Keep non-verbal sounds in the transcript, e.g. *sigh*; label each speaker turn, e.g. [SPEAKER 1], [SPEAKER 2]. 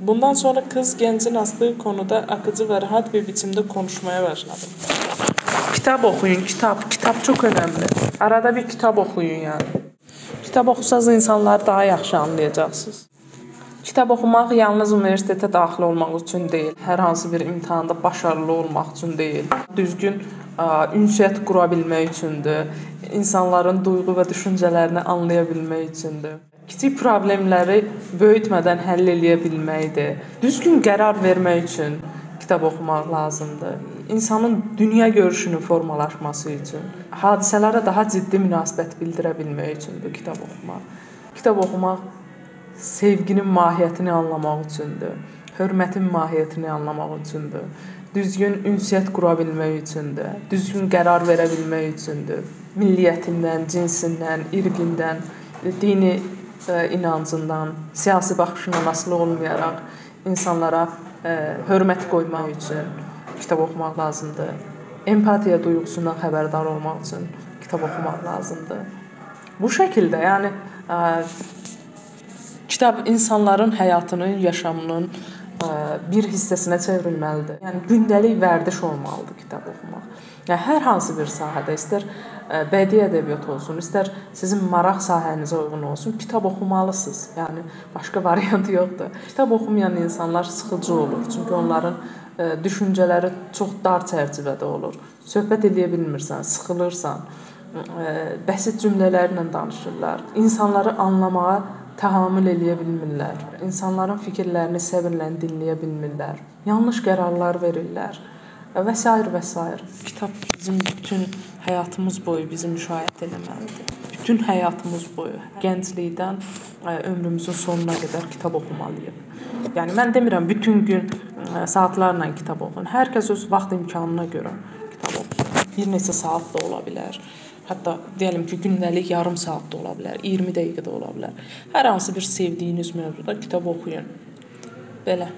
[SPEAKER 1] Bundan sonra qız gəncin asdığı konuda akıcı və rahat bir biçimdə konuşmaya başladım. Kitab oxuyun, kitab. Kitab çox önəmli. Arada bir kitab oxuyun yəni. Kitab oxusanız insanları daha yaxşı anlayacaqsınız. Kitab oxumaq yalnız universitetə daxil olmaq üçün deyil, hər hansı bir imtahanda başarılı olmaq üçün deyil, düzgün ə, ünsiyyət qura bilmək üçündür, insanların duyğu və düşüncələrini anlaya bilmək üçündür kiçik problemləri böyütmədən həll eləyə bilməkdir. Düzgün qərar vermək üçün kitab oxumaq lazımdır. İnsanın dünya görüşünün formalaşması üçün, hadisələrə daha ciddi münasibət bildirə bilmək üçün bu kitab oxumaq. Kitab oxumaq sevginin mahiyyətini anlamaq üçündür. Hörmətin mahiyyətini anlamaq üçündür. Düzgün ünsiyyət qura bilmək üçündür. Düzgün qərar verə bilmək üçündür. Milliyyətindən, cinsindən, irqindən, dini inancından, siyasi baxışından asılı olmayaraq insanlara ə, hörmət qoymaq üçün kitab oxumaq lazımdır. Empatiya duyğusundan xəbərdar olmaq üçün kitab oxumaq lazımdır. Bu şəkildə, yəni ə, kitab insanların həyatının, yaşamının bir hissəsinə çevrilməlidir. Yəni gündəlik vərdiş olmalıdır kitab oxumaq. Yəni hər hansı bir sahədə, istər bədii ədəbiyyat olsun, istər sizin maraq sahənizə uyğun olsun, kitab oxumalısınız. Yəni başqa *laughs* variant yoxdur. Kitab oxumayan insanlar sıxıcı olur, çünki onların düşüncələri çox dar çərçivədə olur. Söhbət eləyə bilmirsən, sıxılırsan. Bəsit cümlələrlə danışırlar. İnsanları anlamağa təhammül eləyə bilmirlər. İnsanların fikirlərini səbirlə dinləyə bilmirlər. Yanlış qərarlar verirlər və s. və s. Kitab bizim bütün həyatımız boyu bizi müşayiət etməlidir. Bütün həyatımız boyu, gənclikdən ömrümüzün sonuna qədər kitab oxumalıyıq. Yəni mən demirəm bütün gün saatlarla kitab oxuyun. Hər kəs öz vaxt imkanına görə kitab oxusun. Bir neçə saat da ola bilər. Hətta deyəlim ki, gündəlik yarım saat da ola bilər, 20 dəqiqə də ola bilər. Hər hansı bir sevdiyiniz mövzuda kitab oxuyun. Belə